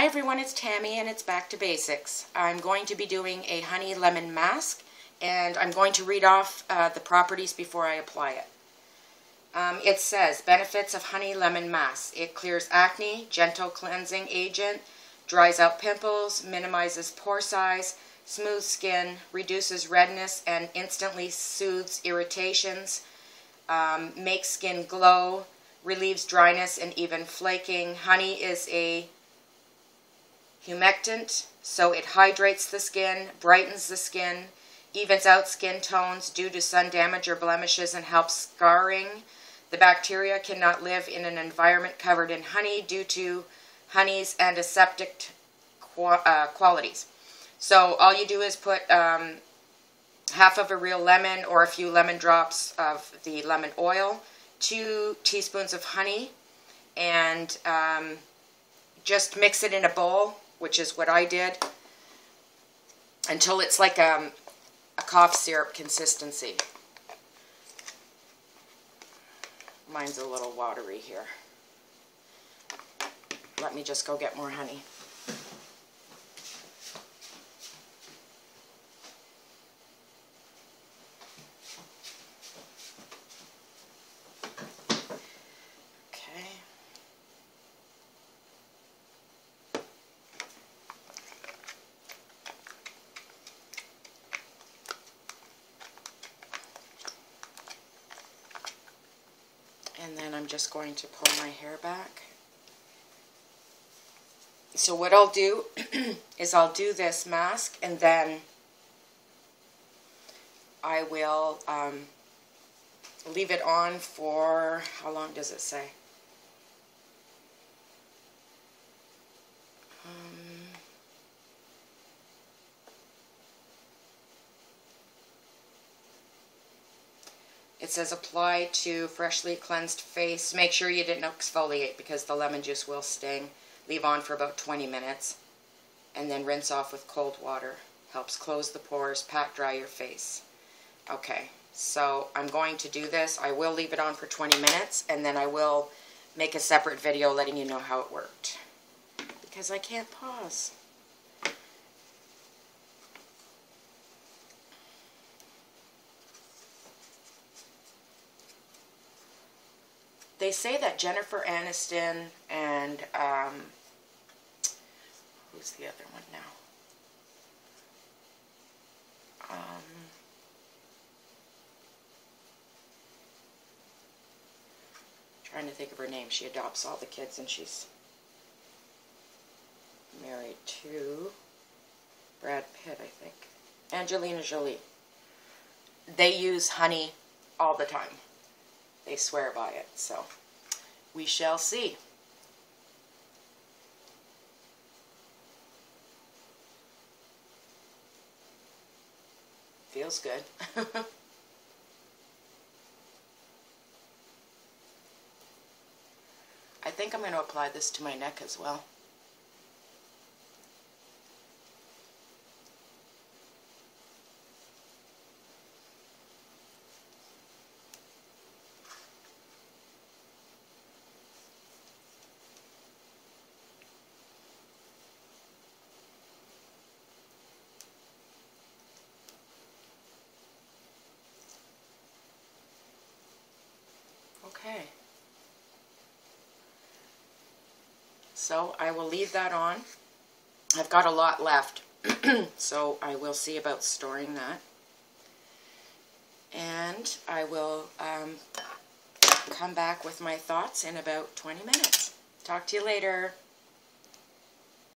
Hi everyone, it's Tammy and it's back to basics. I'm going to be doing a honey lemon mask and I'm going to read off uh, the properties before I apply it. Um, it says, benefits of honey lemon mask. It clears acne, gentle cleansing agent, dries out pimples, minimizes pore size, smooth skin, reduces redness and instantly soothes irritations, um, makes skin glow, relieves dryness and even flaking. Honey is a humectant, so it hydrates the skin, brightens the skin, evens out skin tones due to sun damage or blemishes, and helps scarring. The bacteria cannot live in an environment covered in honey due to honey's antiseptic uh, qualities. So all you do is put um, half of a real lemon or a few lemon drops of the lemon oil, two teaspoons of honey, and um, just mix it in a bowl which is what I did, until it's like um, a cough syrup consistency. Mine's a little watery here. Let me just go get more honey. and then I'm just going to pull my hair back. So what I'll do is I'll do this mask and then I will um, leave it on for, how long does it say? It says apply to freshly cleansed face. Make sure you didn't exfoliate because the lemon juice will sting. Leave on for about 20 minutes. And then rinse off with cold water. Helps close the pores, pat dry your face. Okay, so I'm going to do this. I will leave it on for 20 minutes and then I will make a separate video letting you know how it worked. Because I can't pause. They say that Jennifer Aniston and um, who's the other one now? Um, trying to think of her name. She adopts all the kids and she's married to Brad Pitt, I think. Angelina Jolie. They use honey all the time. They swear by it. So we shall see. Feels good. I think I'm going to apply this to my neck as well. Okay. So I will leave that on. I've got a lot left, so I will see about storing that. And I will um, come back with my thoughts in about 20 minutes. Talk to you later.